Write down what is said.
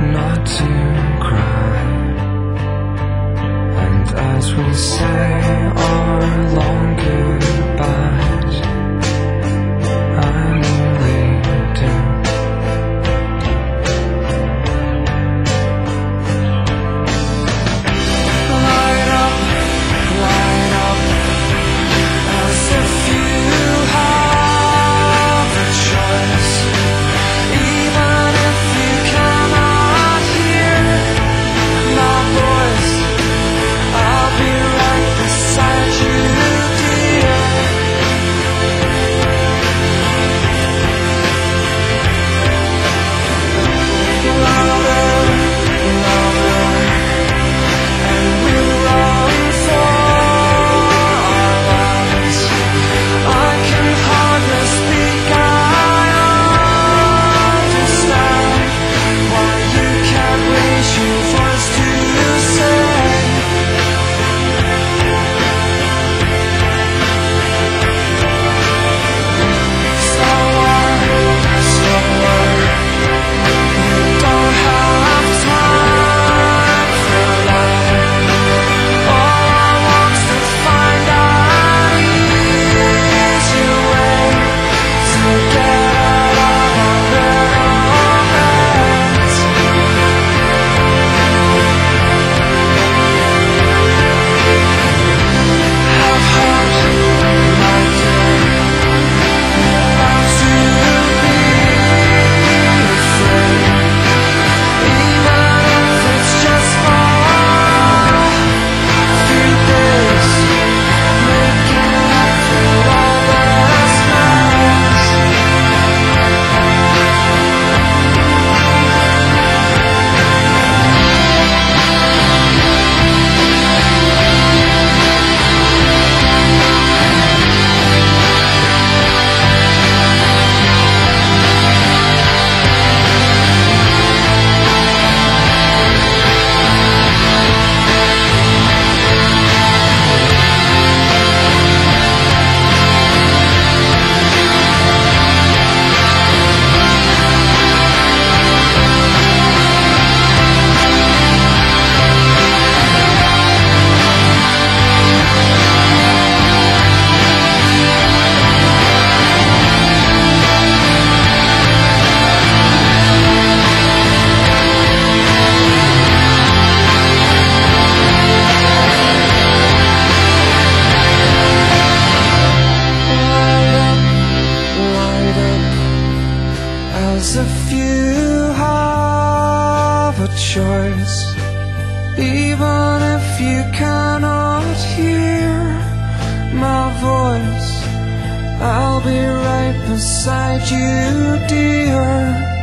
not to cry. And as we say. If you have a choice, even if you cannot hear my voice, I'll be right beside you, dear.